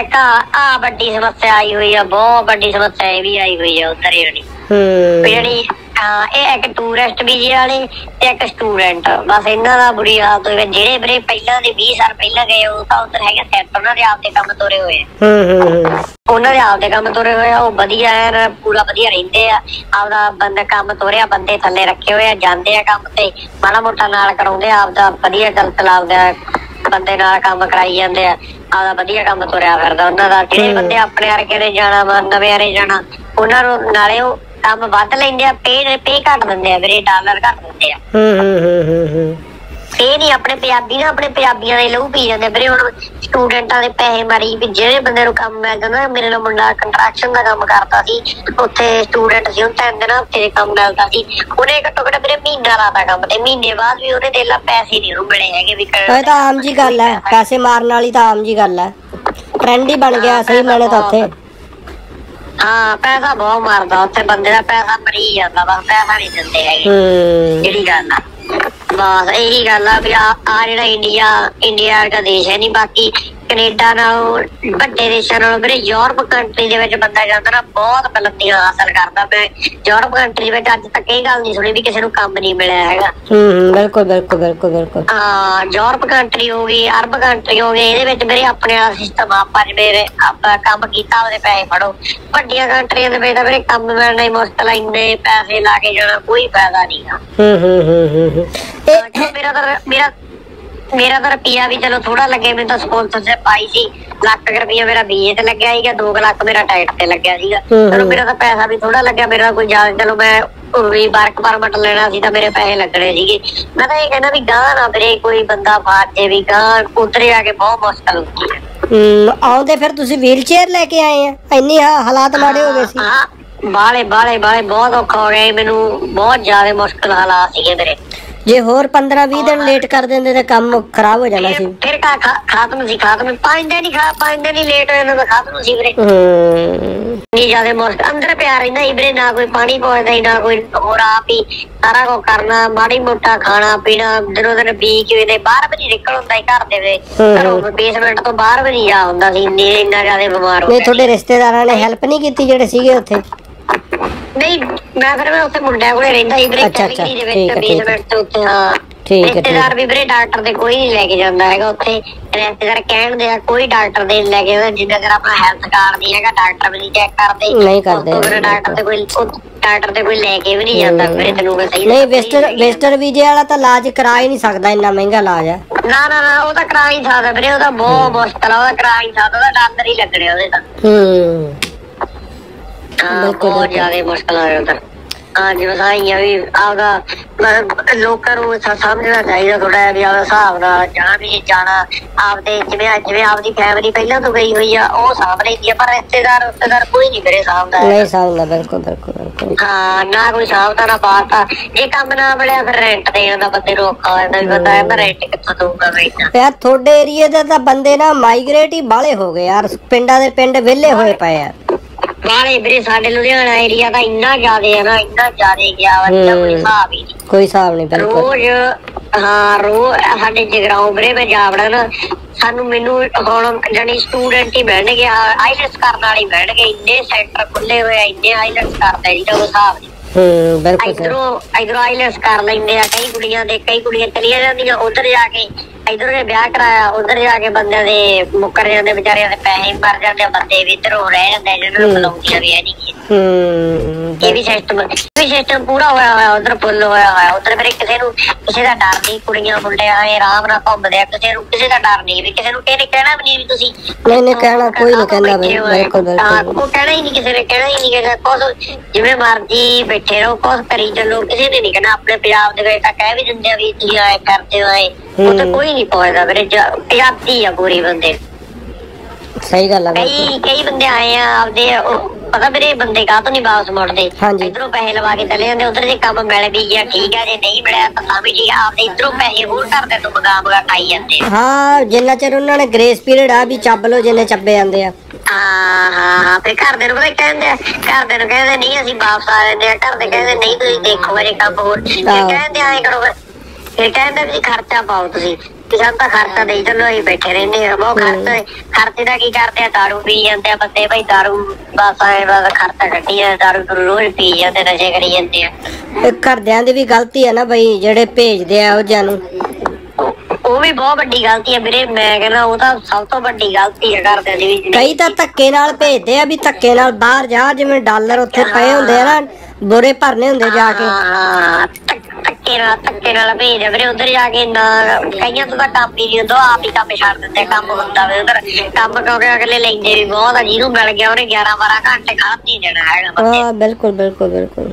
ਇੱਕ ਆ ਵੱਡੀ ਸਮੱਸਿਆ ਆਈ ਹੋਈ ਆ ਬਹੁਤ ਵੱਡੀ ਸਮੱਸਿਆ ਇਹ ਵੀ ਆਈ ਹੋਈ ਆ ਉਧਰ ਹੂੰ ਵੀ ਜਿਹੜੀ ਹਾਂ, ਇਹ ਇੱਕ ਟੂਰਿਸਟ ਵੀਜ਼ੇ ਵਾਲੇ ਤੇ ਇੱਕ ਸਟੂਡੈਂਟ ਬਸ ਇਹਨਾਂ ਦਾ ਬੁਰੀ ਹਾਲਤ ਹੋਈ ਹੈ। ਜਿਹੜੇ ਵੀਰੇ ਪਹਿਲਾਂ ਦੇ 20 ਸਾਲ ਪਹਿਲਾਂ ਗਏ ਉਹ ਤਾਂ ਉਧਰ ਹੈਗੇ ਸੈੱਟ ਉਹਨਾਂ ਦੇ ਆਪਦੇ ਕੰਮ ਤੋਰੇ ਹੋਏ ਆ। ਹੂੰ ਹੂੰ ਹੂੰ। ਉਹਨਾਂ ਦੇ ਆਪਦੇ ਕੰਮ ਤੋਰੇ ਹੋਏ ਆ ਉਹ ਵਧੀਆ ਐਨ ਪੂਰਾ ਵਧੀਆ ਰਹਿੰਦੇ ਆ। ਆਪਦਾ ਬੰਦਾ ਕੰਮ ਤੋਰਿਆ ਬੰਦੇ ਥੱਲੇ ਰੱਖੇ ਹੋਏ ਆ ਜਾਂਦੇ ਆ ਕੰਮ ਤੇ ਮਾੜਾ ਮੋਟਾ ਨਾਲ ਕਰਾਉਂਦੇ ਆ ਆਪਦਾ ਵਧੀਆ ਚੱਲ ਚਲਾਉਂਦਾ ਬੰਦੇ ਨਾਲ ਕੰਮ ਕਰਾਈ ਜਾਂਦੇ ਆ। ਆਪਦਾ ਵਧੀਆ ਕੰਮ ਤੁਰਿਆ ਫਿਰਦਾ ਉਹਨਾਂ ਦਾ। ਜਿਹੜੇ ਬੰਦੇ ਆਪਣੇ ਵਰਗੇ ਨੇ ਜਾਣਾ ਨਵੇਂ ਨੇ ਜਾਣਾ ਉਹਨਾਂ ਨੂੰ ਨਾਲੇ ਉਹ ਕੰਮ ਵੱਧ ਲੈਂਦੇ ਆ ਪੇ ਪੇ ਘੱਟ ਦਿੰਦੇ ਆ ਵੀਰੇ ਡਾਲਰ ਘੱਟ ਦਿੰਦੇ ਆ। ਇਹ ਨਹੀਂ ਆਪਣੇ ਪੰਜਾਬੀ ਨਾ ਆਪਣੇ ਪੰਜਾਬੀਆਂ ਦੇ ਲਹੂ ਪੀ ਜਾਂਦੇ ਵੀਰੇ ਹੁਣ ਸਟੂਡੈਂਟਾਂ ਦੇ ਪੈਸੇ ਮਾਰੀ ਵੀ ਜਿਹੜੇ ਬੰਦੇ ਨੂੰ ਕੰਮ ਮਿਲ ਜਾਂਦਾ ਮੇਰੇ ਨਾਲ ਮੁੰਡਾ ਕੰਟਰੈਕਸ਼ਨ ਦਾ ਕੰਮ ਕਰਦਾ ਸੀ ਉੱਥੇ ਸਟੂਡੈਂਟ ਸੀ ਉਹ ਤਿੰਨ ਦਿਨ ਹਫ਼ਤੇ ਦੇ ਕੰਮ ਮਿਲਦਾ ਸੀ। ਉਹਨੇ ਘੱਟੋ ਘੱਟ ਵੀਰੇ ਮਹੀਨਾ ਲਾਤਾ ਕੰਮ ਤੇ ਮਹੀਨੇ ਬਾਅਦ ਵੀ ਉਹਦੇ ਦੇਲਾ ਪੈਸੇ ਨਹੀਂ ਉਹਨੂੰ ਮਿਲੇ ਹੈਗੇ ਵੀ ਕਰ- ਇਹ ਤਾਂ ਆਮ ਜੀ ਗੱਲ ਹੈ ਪੈਸੇ ਮਾਰਨ ਵਾਲੀ ਤਾਂ ਆਮ ਜੀ ਗੱਲ ਹੈ। ਟ੍ਰੈਂਡ ਹੀ ਬਣ ਗਿਆ ਸਹੀ ਮੈਨੇ ਤਾਂ ਉੱਥੇ। ਹਾਂ ਪੈਸਾ ਬਹੁਤ ਮਾਰਦਾ ਉੱਥੇ ਬੰਦੇ ਦਾ ਪੈਸਾ ਮਰੀ ਜਾਂਦਾ ਬਸ ਪੈਸਾ ਨਹੀਂ ਦਿੰਦੇ ਹੈਗੇ। ਜਿਹੜੀ ਗੱਲ ਆ। ਬਸ ਇਹੀ ਗੱਲ ਆ ਵੀ ਆ ਆ ਜਿਹੜਾ ਇੰਡੀਆ ਇੰਡੀਆ ਦਾ ਦੇਸ਼ ਹੈ ਨਹੀਂ ਬਾਕੀ ਕੈਨੇਡਾ ਨਾਲੋਂ ਵੱਡੇ ਦੇਸ਼ਾਂ ਨਾਲੋਂ ਵੀਰੇ ਯੂਰਪ ਕੰਟਰੀ ਦੇ ਵਿੱਚ ਬੰਦਾ ਜਾਂਦਾ ਨਾ ਬਹੁਤ ਬੁਲੰਦੀਆਂ ਹਾਸਲ ਕਰਦਾ ਮੈਂ ਯੂਰਪ ਕੰਟਰੀ ਵਿੱਚ ਅੱਜ ਤੱਕ ਇਹ ਗੱਲ ਨਹੀਂ ਸੁਣੀ ਵੀ ਕਿਸੇ ਨੂੰ ਕੰਮ ਨਹੀਂ ਮਿਲਿਆ ਹੈਗਾ। ਹੂੰ ਹੂੰ ਬਿਲਕੁਲ ਬਿਲਕੁਲ ਬਿਲਕੁਲ ਬਿਲਕੁਲ। ਆ ਯੂਰਪ ਕੰਟਰੀ ਹੋ ਗਈ ਅਰਬ ਕੰਟਰੀ ਹੋ ਗਈ ਇਹਦੇ ਵਿੱਚ ਵੀਰੇ ਆਪਣੇ ਵਾਲਾ ਸਿਸਟਮ ਆਪਾਂ ਜਿਵੇਂ ਆਪਾਂ ਕੰਮ ਕੀਤਾ ਉਹਦੇ ਪੈਸੇ ਫੜੋ। ਵੱਡੀਆਂ ਕੰਟਰੀਆਂ ਦੇ ਵਿੱਚ ਤਾਂ ਵੀਰੇ ਕੰਮ ਮਿਲਣਾ ਹੀ ਮੁਸ਼ਕਲ ਆ ਇੰਨੇ ਪੈਸੇ ਲਾ ਕੇ ਜਾਣਾ ਕੋਈ ਫਾਇਦਾ ਨਹੀਂਗਾ ਹੂੰ ਹੂੰ ਹੂੰ ਹੂੰ ਹੂੰ। ਮੇਰਾ ਤਾਂ ਮੇਰਾ ਮੇਰਾ ਤਾਂ ਰੁਪਿਆ ਵੀ ਚਲੋ ਥੋੜਾ ਲੱਗੇ ਮੈਨੂੰ ਤਾਂ ਸਪਾਂਸਰਸ਼ਿਪ ਪਾਈ ਸੀ ਲੱਖ ਰੁਪਿਆ ਮੇਰਾ ਬੀਏ ਤੇ ਲੱਗਿਆ ਸੀਗਾ 2 ਲੱਖ ਮੇਰਾ ਟਾਈਟ ਤੇ ਲੱਗਿਆ ਸੀਗਾ। ਚਲੋ। ਮੇਰਾ ਤਾਂ ਪੈਸਾ ਵੀ ਥੋੜਾ ਲੱਗਿਆ ਮੇਰਾ ਕੋਈ ਜ਼ਿਆਦਾ ਚਲੋ ਮੈਂ ਵੀ ਵਰਕ ਪਰਮਿਟ ਲੈਣਾ ਸੀ ਤਾਂ ਮੇਰੇ ਪੈਸੇ ਲੱਗਣੇ ਸੀਗੇ। ਮੈਂ ਤਾਂ ਇਹ ਕਹਿੰਦਾ ਵੀ ਗਾਂ ਨਾ ਵੀਰੇ ਕੋਈ ਬੰਦਾ ਫਾਟ ਜੇ ਵੀ ਗਾਂ ਉਤਰੇ ਆ ਕੇ ਬਹੁਤ ਮੁਸ਼ਕਲ ਹੁੰਦੀ ਹੈ ਆਉਂਦੇ ਫਿਰ ਤੁਸੀਂ ਵੀਲ ਚੇਅਰ ਲੈ ਕੇ ਆਏ ਆ ਇੰਨੀ ਹਾਲਾਤ ਮਾੜੇ ਹੋ ਗਏ ਸੀ। ਬਾਲੇ ਬਾਲੇ ਬਾਲੇ ਬਹੁਤ ਔਖਾ ਹੋ ਗਿਆ ਮੈਨੂੰ ਬਹੁਤ ਜ਼ਿਆਦਾ ਮੁਸ਼ਕਲ ਹਾਲਾਤ ਸੀਗੇ ਮੇਰੇ। ਜੇ ਹੋਰ 15 20 ਦਿਨ ਲੇਟ ਕਰ ਦਿੰਦੇ ਤਾਂ ਕੰਮ ਖਰਾਬ ਹੋ ਜਾਣਾ ਸੀ। ਫਿਰ ਕਾ ਖਾਤਮ ਸੀ ਖਾਤਮ ਪੰਜ ਦਿਨ ਹੀ ਖਾ ਪੰਜ ਦਿਨ ਹੀ ਲੇਟ ਹੋਏ ਨਾ ਖਾਤਮ ਸੀ ਵੀਰੇ। ਹੂੰ। ਨਹੀਂ ਜ਼ਿਆਦਾ ਮੁਸ਼ਕ ਅੰਦਰ ਪਿਆ ਰਹਿੰਦਾ ਵੀਰੇ ਨਾ ਕੋਈ ਪਾਣੀ ਪਹੁੰਚਦਾ ਸੀ ਨਾ ਕੋਈ ਹੋਰ ਆਪ ਹੀ ਸਾਰਾ ਕੁਝ ਕਰਨਾ ਮਾੜੀ ਮੋਟਾ ਖਾਣਾ ਪੀਣਾ ਦਿਨੋਂ ਦਿਨ ਪੀ ਕੇ ਦੇ ਬਾਹਰ ਵੀ ਨਹੀਂ ਨਿਕਲ ਹੁੰਦਾ ਸੀ ਘਰ ਦੇ ਵੇ ਹੂੰ। ਘਰੋਂ ਬੇਸਮੈਂਟ ਤੋਂ ਬਾਹਰ ਵੀ ਨਹੀਂ ਜਾ ਹੁੰਦਾ ਸੀ ਇੰਨੇ ਇੰਨਾ ਜ਼ਿਆਦਾ ਬਿਮਾਰ ਹੋ ਗਿਆ ਤੁਹਾਡੇ ਰਿਸ਼ਤੇਦਾਰਾਂ ਨੇ ਹੈਲਪ ਨਹੀਂ ਕੀਤੀ ਜਿਹੜੇ ਸੀਗੇ ਉੱਥੇ? ਨਹੀਂ ਮੈਂ ਫਿਰ ਮੈਂ ਉੱਥੇ ਮੁੰਡਿਆਂ ਕੋਲੇ ਰਹਿੰਦਾ ਸੀ ਵੀਰੇ ਅੱਛਾ, ਅੱਛਾ, ਕੈਲਗਰੀ ਦੇ ਠੀਕ ਵਿੱਚ ਹੈ, ਠੀਕ ਹੈ। ਬੇਸਮੈਂਟ ਤੋਂ ਉੱਤੇ ਹਾਂ। ਠੀਕ ਹੈ, ਠੀਕ ਰਿਸ਼ਤੇਦਾਰ ਵੀ ਵੀਰੇ ਡਾਕਟਰ ਦੇ ਕੋਈ ਨਹੀਂ ਲੈ ਕੇ ਜਾਂਦਾ ਹੈਗਾ ਉੱਥੇ। ਰਿਸ਼ਤੇਦਾਰ ਕਹਿਣ ਦੇ ਆ ਕੋਈ ਡਾਕਟਰ ਦੇ ਨੀ ਲੈ ਕੇ ਜਾਂਦਾ ਜਿੰਨਾ ਚਿਰ ਆਪਣਾ ਹੈਲਥ ਕਾਰਡ ਨਹੀਂ ਹੈਗਾ ਡਾਕਟਰ ਵੀ ਨਹੀਂ ਚੈੱਕ ਕਰਦੇ। ਨਹੀਂ ਕਰਦੇ, ਬਿਨਾਂ ਡਾਕਟਰ ਤੇ ਕੋਈ ਡਾਕਟਰ ਤੇ ਕੋਈ ਲੈ ਕੇ ਵੀ ਨਹੀਂ ਜਾਂਦਾ ਵੀਰੇ ਤੈਨੂੰ ਮੈਂ ਸਹੀ ਨਹੀਂ ਦੱਸਾਂ। ਵੈਸਟਰ ਵੈਸਟਰ ਵੀਜ਼ੇ ਵਾਲਾ ਤਾਂ ਇਲਾਜ ਕਰਾ ਹੀ ਨਹੀਂ ਸਕਦਾ ਇੰਨਾ ਮਹਿੰਗਾ ਇਲਾਜ ਹੈ। ਨਾ ਨਾ ਨਾ ਉਹ ਤਾਂ ਕਰਾ ਹੀ ਸਕਦਾ ਵੀਰੇ ਉਹ ਤਾਂ ਬਹੁਤ ਮੁਸ਼ਕਲ ਆ ਉਹ ਤਾਂ ਕਰਾ ਹੀ ਸਕਦਾ ਉਹਦਾ ਡਾਕਟਰ ਹੀ ਲੱਗਣੇ ਉਹਦੇ ਤਾਂ। ਹੂੰ। ਬਿਲਕੁਲ, ਬਹੁਤ। ਜ਼ਿਆਦਾ ਮੁਸ਼ਕਲ ਆ ਰਿਹਾ ਤਾਂ ਹਾਂ ਜਿਵੇਂ ਸਾਈਆਂ ਵੀ ਆਪਦਾ ਮਤਲਬ ਲੋਕਾਂ ਨੂੰ ਸ- ਸਮਝਣਾ ਚਾਹੀਦਾ ਥੋੜਾ ਵੀ ਆਪਦਾ ਹਿਸਾਬ ਨਾਲ ਜਾਣਾ ਵੀ ਜਾਣਾ ਆਪਦੇ ਜਿਵੇਂ ਜਿਵੇਂ ਆਪਦੀ ਫੈਮਿਲੀ ਪਹਿਲਾਂ ਤੋਂ ਗਈ ਹੋਈ ਆ ਉਹ ਸਾਂਭ ਲੈਂਦੀ ਆ ਪਰ ਰਿਸ਼ਤੇਦਾਰ ਰਿਸ਼ਤੇਦਾਰ ਕੋਈ ਨਹੀਂ ਕਰੇ ਸਾਂਭਦਾ ਨਹੀਂ ਸਮਝਦਾ ਬਿਲਕੁਲ ਬਿਲਕੁਲ ਬਿਲਕੁਲ। ਹਾਂ ਨਾ ਕੋਈ ਸਾਂਭਦਾ ਨਾ ਬਾਤਾ ਇਹ ਕੰਮ ਨਾ ਬੜਿਆ ਫਿਰ ਰੈਂਟ ਦੇਣ ਦਾ ਬੰਦੇ ਨੂੰ ਔਖਾ ਹੋ ਜਾਂਦਾ ਵੀ ਬੰਦਾ ਕਹਿੰਦਾ ਰੈਂਟ ਕਿੱਥੋਂ ਦਊਗਾ ਬੈਠਾ ਯਾਰ ਤੁਹਾਡੇ ਏਰੀਏ ਦੇ ਤਾਂ ਬੰਦੇ ਨਾ ਮਾਈਗ੍ਰੇਟ ਹੀ ਬਾਲੇ ਹੋ ਗਏ ਯਾਰ। ਪਿੰਡਾਂ ਦੇ ਪਿੰਡ ਵਿਹਲੇ ਹੋਏ ਪਏ ਆ। ਬਾਲੇ ਵੀਰੇ ਸਾਡੇ ਲੁਧਿਆਣਾ ਏਰੀਆ ਤਾਂ ਇੰਨਾ ਜ਼ਿਆਦੇ ਹੈ ਨਾ ਇੰਨਾ ਜ਼ਿਆਦੇ ਗਿਆ ਵਾ ਜਿੱਦਾਂ ਕੋਈ ਹੂੰ। ਹਿਸਾਬ ਹੀ ਨਹੀਂ। ਕੋਈ ਹਿਸਾਬ ਨਹੀਂ ਬਿਲਕੁਲ। ਰੋਜ਼ ਹਾਂ ਰੋਜ਼ ਸਾਡੇ ਜਗਰਾਉਂ ਵੀਰੇ ਮੈਂ ਜਾਵੜਾ ਨਾ ਸਾਨੂੰ ਮੈਨੂੰ ਹੁਣ ਸਟੂਡੈਂਟ ਹੀ ਮਿਲਣਗੇ ਆਈਲੈਟਸ ਕਰਨ ਵਾਲੇ ਹੀ ਮਿਲਣਗੇ ਇੰਨੇ ਸੈਂਟਰ ਖੁੱਲੇ ਹੋਏ ਆ ਇੰਨੇ ਆਈਲੈਟਸ ਕਰਦੇ ਜਿਹੜਾ ਉਹ ਹਿਸਾਬ ਨਹੀਂ। ਹੂੰ ਬਿਲਕੁਲ ਸਹੀ। ਇਧਰੋਂ ਇਧਰੋਂ ਆਈਲੈਟਸ ਕਰ ਲੈਂਦੇ ਆ ਕਈ ਕੁੜੀਆਂ ਦੇ ਕਈ ਕੁੜੀਆਂ ਚਲੀਆਂ ਜਾਂਦੀਆਂ ਉਧਰ ਜਾ ਕੇ ਇਧਰ ਦੇ ਵਿਆਹ ਕਰਾਇਆ ਉਧਰ ਜਾ ਕੇ ਬੰਦਿਆਂ ਦੇ ਮੁੱਕਰ ਜਾਂਦੇ ਵਿਚਾਰਿਆਂ ਦੇ ਪੈਸੇ ਮਰ ਜਾਂਦੇ ਆ, ਬੰਦੇ ਵੀ ਇਧਰੋਂ ਰਹਿ ਜਾਂਦੇ ਜਿਹਨਾਂ ਨੂੰ ਹੂੰ। ਬੁਲਾਉਂਦੀਆਂ ਵੀ ਹੈ ਨਹੀਂ ਹੂੰ ਇਹ ਵੀ ਸਿਸਟਮ ਵੀ ਸਿਸਟਮ ਪੂਰਾ ਹੋਇਆ ਹੋਇਆ ਉਧਰ ਫੁੱਲ ਹੋਇਆ ਹੋਇਆ ਉਧਰ ਮੇਰੇ ਕਿਸੇ ਨੂੰ ਕਿਸੇ ਦਾ ਡਰ ਨਹੀਂ ਕੁੜੀਆਂ ਮੁੰਡੇ ਆਏ ਆਰਾਮ ਨਾਲ ਘੁੰਮਦੇ ਆ ਕਿਸੇ ਨੂੰ ਕਿਸੇ ਦਾ ਡਰ ਨਹੀਂ ਵੀ ਕਿਸੇ ਨੂੰ ਕਿਸੇ ਨੇ ਕਹਿਣਾ ਵੀ ਨਹੀਂ ਵੀ ਤੁਸੀਂ ਨਹੀਂ ਨਹੀਂ ਕਹਿਣਾ ਕੋਈ ਨਹੀਂ ਕਹਿੰਦਾ ਹੋਏ। ਬਿਲਕੁਲ ਬਿਲਕੁਲ ਉਹ ਕਹਿਣਾ ਹੀ ਨਹੀਂ ਕਿਸੇ ਨੇ ਕਹਿਣਾ ਹੀ ਨਹੀਂ ਕਿਸੇ ਕੁਛ ਜਿਵੇਂ ਮਰਜ਼ੀ ਬੈਠੇ ਰਹੋ ਕੁਛ ਕਰੀ ਚੱਲੋ ਕਿਸੇ ਨੇ ਨਹੀਂ ਕਹਿਣਾ ਆਪਣੇ ਪੰਜਾਬ ਦੇ ਵਿੱਚ ਤਾਂ ਕਹਿ ਵੀ ਦਿੰਦੇ ਆ ਵੀ ਤੁਸੀਂ ਆਏ ਕਰਦੇ ਹੋ ਆਏ ਉਹ ਤਾਂ। ਕੋਈ ਨਹੀਂ ਪੁੱਛਦਾ ਵੀਰੇ ਪੰਜਾਬੀ ਆ ਪੂਰੀ ਬੰਦੇ ਸਹੀ ਗੱਲ ਆ ਕਈ ਕਈ ਬੰਦੇ ਆਏ ਆ ਆਪਦੇ ਪਤਾ ਵੀਰੇ ਬੰਦੇ ਕਾਹ ਤੋਂ ਨਹੀਂ ਵਾਪਸ ਮੁੜਦੇ। ਇਧਰੋਂ ਪੈਸੇ ਲਵਾ ਕੇ ਚਲੇ ਜਾਂਦੇ ਉਧਰ ਜੇ ਕੰਮ ਮਿਲ ਵੀ ਗਿਆ ਠੀਕ ਆ ਜੇ ਨਹੀਂ ਮਿਲਿਆ ਤਾਂ ਤਾਂ ਵੀ ਠੀਕ ਆ ਆਪਦੇ ਇਧਰੋਂ ਪੈਸੇ ਹੋਰ ਕਰਦੇ ਤੋਂ ਮਗਾ ਮਗਾ ਖਾਈ ਜਾਂਦੇ। ਹਾਂ ਜਿੰਨਾ ਚਿਰ ਉਹਨਾਂ ਨੇ ਗ੍ਰੇਸ ਪੀਰੀਅਡ ਆ ਵੀ ਚੱਬ ਲੋ ਜਿੰਨੇ ਚੱਬੇ ਜਾਂਦੇ ਆ। ਹਾਂ ਹਾਂ ਹਾਂ ਤੇ ਘਰ ਦੇ ਨੂੰ ਪਤਾ ਕਹਿੰਦੇ ਆ? ਘਰ ਦੇ ਨੂੰ ਕਹਿੰਦੇ ਨਹੀਂ ਅਸੀਂ ਵਾਪਸ ਆ ਜਾਂਦੇ ਆ। ਘਰ ਦੇ ਕਹਿੰਦੇ ਨਹੀਂ ਤੁਸੀਂ ਦੇਖੋ ਅਜੇ ਕੰਮ ਹੋਰ। ਕਹਿੰਦੇ ਕਰੋ ਫਿਰ। ਕਹਿੰਦੇ ਵੀ ਖਰਚਾ ਪਾਓ ਤੁਸੀਂ। ਕਿ ਸਾਨੂੰ ਤਾਂ ਖਰਚਾ ਦੇਈ ਚੱਲੋ ਅਸੀਂ ਬੈਠੇ ਰਹਿੰਦੇ ਆ ਬਹੁਤ ਖਰਚੇ ਖਰਚੇ ਦਾ ਕੀ ਕਰਦੇ ਆ? ਦਾਰੂ ਪੀ ਜਾਂਦੇ ਆ ਬੰਦੇ। ਭਾਈ ਦਾਰੂ ਬਸ ਆਏ ਬਸ ਖਰਚਾ ਕੱਢੀ ਜਾਂਦੇ ਦਾਰੂ ਦੂਰੂ ਰੋਜ਼ ਪੀ ਜਾਂਦੇ ਨਸ਼ੇ ਕਰੀ ਜਾਂਦੇ ਆ। ਇਹ ਘਰਦਿਆਂ ਦੀ ਵੀ ਗਲਤੀ ਹੈ ਨਾ ਬਈ ਜਿਹੜੇ ਭੇਜਦੇ ਆ ਉਹ ਨੂੰ। ਉਹ- ਵੀ ਬਹੁਤ ਵੱਡੀ ਗਲਤੀ ਹੈ ਵੀਰੇ। ਮੈਂ ਕਹਿੰਦਾ ਉਹ ਤਾਂ ਸਭ ਤੋਂ ਵੱਡੀ ਗਲਤੀ ਹੈ ਘਰਦਿਆਂ ਦੀ ਵੀ ਕਈ ਤਾਂ ਧੱਕੇ ਨਾਲ ਭੇਜਦੇ ਆ ਵੀ ਧੱਕੇ ਨਾਲ ਬਾਹਰ ਜਾ ਜਿਵੇਂ ਡਾਲਰ ਉੱਥੇ ਪਏ ਹੁੰਦੇ ਆ ਨਾ ਬੁਰੇ ਭਰਨੇ ਹੁੰਦੇ ਜਾ ਕੇ। ਧੱਕੇ ਨਾਲ ਧੱਕੇ ਨਾਲ ਭੇਜ ਵੀਰੇ, ਉਧਰ ਜਾ ਕੇ ਨਾ, ਕਈਆਂ ਤੋਂ ਤਾਂ ਕੰਮ ਹੀ ਨਹੀਂ ਹੁੰਦਾ ਆਪ ਹੀ ਕੰਮ ਛੱਡ ਦਿੰਦੇ ਕੰਮ ਹੁੰਦਾ ਵੇ ਉਧਰ। ਕੰਮ ਕਿਉਂਕਿ ਅਗਲੇ ਲੈਂਦੇ ਵੀ ਬਹੁਤ ਆ, ਜਿਹਨੂੰ ਮਿਲ ਗਿਆ ਉਹਨੇ 11 12 ਘੰਟੇ ਖਾ ਨਹੀਂ ਦੇਣਾ ਹੈਗਾ ਹਾਂ, ਬਿਲਕੁਲ ਬਿਲਕੁਲ ਬਿਲਕੁਲ।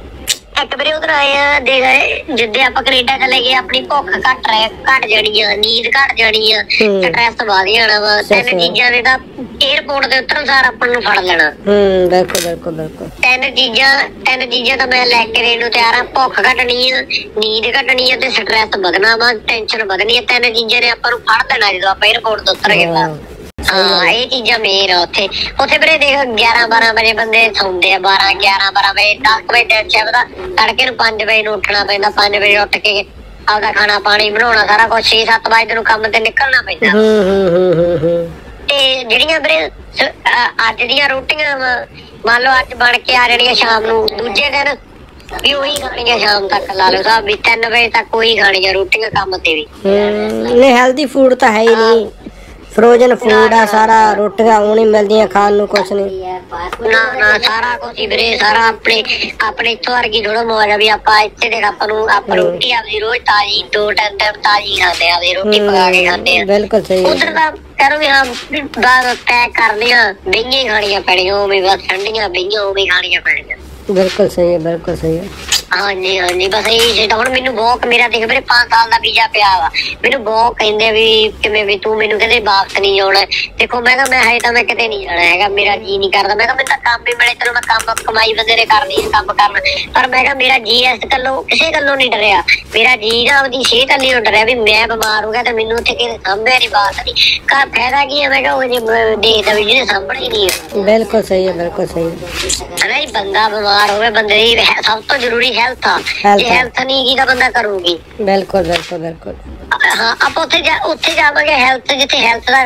ਇੱਕ ਵਾਰੀ ਉਧਰ ਆਏ ਆ ਦੇਖ ਆਏ ਜਿੱਦੇ ਆਪਾਂ ਕੈਨੇਡਾ ਚਲੇ ਗਏ ਆਪਣੀ ਭੁੱਖ ਘਟ ਰਹਿ ਘਟ ਜਾਣੀ ਆ ਨੀਂਦ ਘਟ ਜਾਣੀ ਆ ਸਟ੍ਰੈਸ ਵਧ ਜਾਣਾ ਵਾ। ਤਿੰਨ ਚੀਜ਼ਾਂ ਦੇ ਤਾਂ 에어ਪੋਰਟ ਦੇ ਉਤਰਨ ਸਾਰ ਆਪਾਂ ਨੂੰ ਫੜ ਲੈਣਾ। ਹੂੰ ਬਿਲਕੁਲ ਬਿਲਕੁਲ ਬਿਲਕੁਲ। ਤਿੰਨ ਚੀਜ਼ਾਂ ਤਿੰਨ ਚੀਜ਼ਾਂ ਤਾਂ ਮੈਂ ਲੈ ਕੇ ਰੇਨ ਨੂੰ ਤਿਆਰ ਆ ਭੁੱਖ ਘਟਣੀ ਆ ਨੀਂਦ ਘਟਣੀ ਆ ਤੇ ਸਟ੍ਰੈਸ ਵਧਣਾ ਵਾ ਟੈਨਸ਼ਨ ਵਧਣੀ ਆ। ਤਿੰਨ ਚੀਜ਼ਾਂ ਨੇ ਆਪਾਂ ਨੂੰ ਫੜ ਲੈਣਾ ਜਦੋਂ ਆਪਾਂ 에어ਪੋਰਟ ਤੋਂ ਉਤਰ ਗਏ ਵਾ ਹਾਂ ਇਹ ਚੀਜ਼ਾਂ ਮੇਨ ਆ ਉੱਥੇ। ਉੱਥੇ ਵੀਰੇ ਦੇਖ 11 12 ਵਜੇ ਬੰਦੇ ਸੌਂਦੇ ਆ 12 11 12 ਵਜੇ 10 ਵਜੇ ਟੈਨਸ਼ਨ ਦਾ ਤੜਕੇ ਨੂੰ 5 ਵਜੇ ਨੂੰ ਉੱਠਣਾ ਪੈਂਦਾ 5 ਵਜੇ ਉੱਠ ਕੇ ਆਪਦਾ ਖਾਣਾ ਪਾਣੀ ਬਣਾਉਣਾ ਸਾਰਾ ਕੁਝ 6 7 ਵਜੇ ਨੂੰ ਕੰਮ ਤੇ ਨਿਕਲਣਾ ਪੈਂਦਾ। ਤੇ ਜਿਹੜੀਆਂ ਵੀਰੇ ਅੱਜ ਦੀਆਂ ਰੋਟੀਆਂ ਵਾ, ਮੰਨ ਲਓ ਅੱਜ ਬਣ ਕੇ ਆ ਜਾਣੀਆਂ ਸ਼ਾਮ ਨੂੰ ਦੂਜੇ ਦਿਨ ਵੀ ਉਹੀ ਖਾਣੀਆਂ ਸ਼ਾਮ ਤੱਕ ਲਾ ਲਓ ਸਾਹਿਬ ਵੀ 3 ਵਜੇ ਤੱਕ ਉਹੀ ਖਾਣੀਆਂ ਰੋਟੀਆਂ ਕੰਮ ਤੇ ਵੀ। ਨਹੀਂ ਹੈਲਦੀ ਫੂਡ ਤਾਂ ਹੈ ਹੀ। ਨਹੀਂ। ਫਰੋਜ਼ਨ ਫੂਡ ਆ ਸਾਰਾ ਰੋਟੀਆਂ ਉਹ ਨਹੀਂ ਮਿਲਦੀਆਂ ਖਾਣ ਨੂੰ ਕੁਛ ਨਹੀਂ। ਨਾ ਨਾ ਸਾਰਾ ਕੁਝ ਹੀ ਵੀਰੇ ਸਾਰਾ ਆਪਣੇ ਆਪਣੇ ਇੱਥੋਂ ਵਰਗੀ ਥੋੜਾ ਮੌਜ ਆ ਵੀ ਆਪਾਂ ਇੱਥੇ ਦੇ ਆਪਾਂ ਨੂੰ ਆਪਾਂ ਰੋਟੀ ਆਪਦੀ ਰੋਜ਼ ਤਾਜ਼ੀ ਦੋ ਟਾਈਮ ਟਾਈਮ ਤਾਜ਼ੀ ਖਾਂਦੇ ਆ ਆਪਦੀ ਰੋਟੀ ਪਕਾ ਕੇ ਖਾਂਦੇ ਆ। ਬਿਲਕੁਲ ਸਹੀ ਉਧਰ ਤਾਂ ਕਰੋ ਵੀ ਹਾਂ ਵੀ ਬਾਅਦ ਪੈਕ ਕਰ ਲਿਆ ਬਈਆਂ ਖਾਣੀਆਂ ਪੈਣੀਆਂ ਉਵੇਂ ਬਸ ਠੰਡੀਆਂ ਬਈਆਂ ਉਵੇਂ ਖਾਣੀਆਂ ਪੈਣੀਆਂ। ਬਿਲਕੁਲ ਸਹੀ ਹੈ ਬਿਲਕੁਲ ਸਹੀ ਹੈ। ਹਾਂਜੀ ਹਾਂਜੀ ਬਸ ਇਹ ਤਾਂ ਹੁਣ ਮੈਨੂੰ ਬਹੁਤ ਮੇਰਾ ਦੇਖ ਮੇਰੇ 5 ਸਾਲ ਦਾ ਵੀਜ਼ਾ ਪਿਆ ਵਾ। ਮੈਨੂੰ ਬਹੁਤ ਕਹਿੰਦੇ ਵੀ ਕਿਵੇਂ ਵੀ ਤੂੰ ਮੈਨੂੰ ਕਹਿੰਦੇ ਵਾਪਸ ਨਹੀਂ ਆਉਣਾ। ਦੇਖੋ ਮੈਂ ਕਿਹਾ ਮੈਂ ਹਜੇ ਤਾਂ ਮੈਂ ਕਿਤੇ ਨਹੀਂ ਜਾਣਾ ਹੈਗਾ ਮੇਰਾ ਜੀ ਨਹੀਂ ਕਰਦਾ। ਮੈਂ ਕਿਹਾ ਮੈਨੂੰ ਤਾਂ ਕੰਮ ਵੀ ਮਿਲੇ ਚਲੋ ਮੈਂ ਕੰਮ ਕਮਾਈ ਬੰਦੇ ਨੇ ਕਰਨੀ ਹੈ ਕੰਮ ਕਰਨਾ। ਪਰ ਮੈਂ ਕਿਹਾ ਮੇਰਾ ਜੀ ਇਸ ਗੱਲੋਂ ਕਿਸੇ ਗੱਲੋਂ ਨਹੀਂ ਡਰਿਆ। ਮੇਰਾ ਜੀ ਨਾ ਆਪਦੀ ਸਿਹਤ ਲਈ ਡਰਿਆ ਵੀ ਮੈਂ ਬਿਮਾਰ ਹੋ ਗਿਆ ਤਾਂ ਮੈਨੂੰ ਉੱਥੇ ਕਿਸੇ ਸਾਂਭਿਆ ਨਹੀਂ ਬਾਤ ਨਹੀਂ। ਘਰ ਫਾਇਦਾ ਕੀ ਹੈ? ਮੈਂ ਕਿਹਾ ਉਹ ਜੇ ਦੇਖਦਾ ਵੀ ਜਿਹਨੇ ਹੀ ਨਹੀਂ ਬਿਲਕੁਲ ਸਹੀ ਹੈ ਬਿਲਕੁਲ ਸਹੀ ਹੈ। ਨਹੀਂ ਬੰਦਾ ਬਿਮਾਰ ਹੋਵੇ ਬੰਦੇ ਦੀ ਸਭ ਤੋਂ ਜ਼ਰੂਰੀ ਹੈਲਥ ਆ। ਜੇ। ਹੈਲਥ ਨਹੀਂ ਕੀ ਤਾਂ ਬੰਦਾ ਕਰੂਗੀ। ਬਿਲਕੁਲ ਬਿਲਕੁਲ ਬਿਲਕੁਲ। ਹਾਂ ਆਪਾਂ ਉੱਥੇ ਜਾ ਉੱਥੇ ਜਾਵਾਂਗੇ ਹੈਲਥ ਜਿੱਥੇ ਹੈਲਥ ਦਾ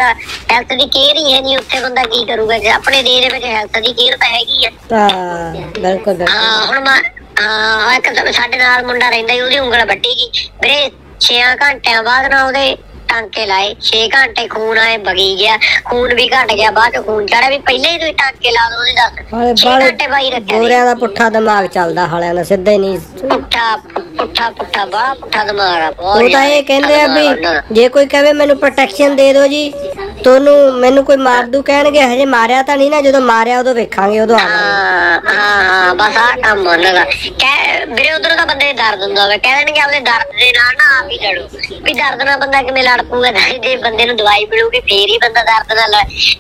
ਹੈਲਥ ਦੀ ਕੇਅਰ ਹੀ ਹੈ ਨਹੀਂ ਉੱਥੇ ਬੰਦਾ ਕੀ ਕਰੂਗਾ? ਜੇ ਆਪਣੇ ਦੇਸ਼ ਦੇ ਵਿੱਚ ਹੈਲਥ ਦੀ ਕੇਅਰ ਤਾਂ ਹੈਗੀ ਆ। ਹਾਂ ਬਿਲਕੁਲ ਬਿਲਕੁਲ। ਹਾਂ ਹੁਣ ਮੈਂ ਹਾਂ ਇੱਕ ਸਾਡੇ ਨਾਲ ਮੁੰਡਾ ਰਹਿੰਦਾ ਉਹਦੀ ਉਂਗਲ ਵੱਟੀ ਗਈ। ਵੀਰੇ 6 ਘੰਟਿਆਂ ਬਾਅਦ ਨਾ ਉਹਦੇ ਟਾਂਕੇ ਲਾਏ 6 ਘੰਟੇ ਖੂਨ ਆਏ ਬਗੀ ਗਿਆ ਖੂਨ ਵੀ ਘਟ ਗਿਆ ਬਾਅਦ ਚ ਖੂਨ ਚੜਿਆ ਵੀ ਪਹਿਲੇ ਹੀ ਤੁਸੀਂ ਟਾਂਕੇ ਲਾ ਦੋ ਉਹਦੇ ਹਾਲੇ ਦੱਸ 6 ਬਾਹਲੇ ਘੰਟੇ ਬਾਈ ਰੱਖਿਆ। ਗੋਰਿਆਂ ਦਾ ਪੁੱਠਾ ਦਿਮਾਗ ਚੱਲਦਾ ਹਾਲਿਆਂ ਦਾ ਸਿੱਧਾ ਹੀ ਨਹੀਂ ਪੁੱਠਾ ਪੁੱਠਾ ਪੁੱਠਾ ਬੜਾ ਪੁੱਠਾ ਦਿਮਾਗ ਆ ਉਹ ਤਾਂ ਇਹ ਕਹਿੰਦੇ ਆ ਉਹਨਾਂ। ਵੀ ਜੇ ਕੋਈ ਕਹੇ ਮੈਨੂੰ ਪ੍ਰੋਟੈਕਸ਼ਨ ਦੇ ਦਿਓ ਜੀ ਤੁਹਾਨੂੰ ਮੈਨੂੰ ਕੋਈ ਮਾਰ ਦੂ ਕਹਿਣਗੇ ਹਜੇ ਮਾਰਿਆ ਤਾਂ ਨਹੀਂ ਨਾ ਜਦੋਂ ਮਾਰਿਆ ਉਦੋਂ ਵੇਖਾਂਗੇ ਉਦੋਂ ਆਵਾਂਗੇ। ਹਾਂ ਬਸ ਆ ਕੰਮ ਦਾ। ਕਹਿ ਵੀਰੇ ਉਧਰ ਤਾਂ ਬੰਦੇ ਦਾ ਦਰਦ ਹੁੰਦਾ ਵਾ। ਕਹਿ ਦੇਣਗੇ ਆਪਣੇ ਦਰਦ ਦੇ ਨਾਲ ਨਾ ਆਪ ਹੀ ਲੜੋ। ਵੀ ਦਰਦ ਨਾਲ ਬੰਦਾ ਕਿਵੇਂ ਲੜ ਪੂਗਾ ਜੇ ਬੰਦੇ ਨੂੰ ਦਵਾਈ ਮਿਲੂਗੀ ਫੇਰ ਹੀ ਬੰਦਾ ਦਰਦ ਨਾਲ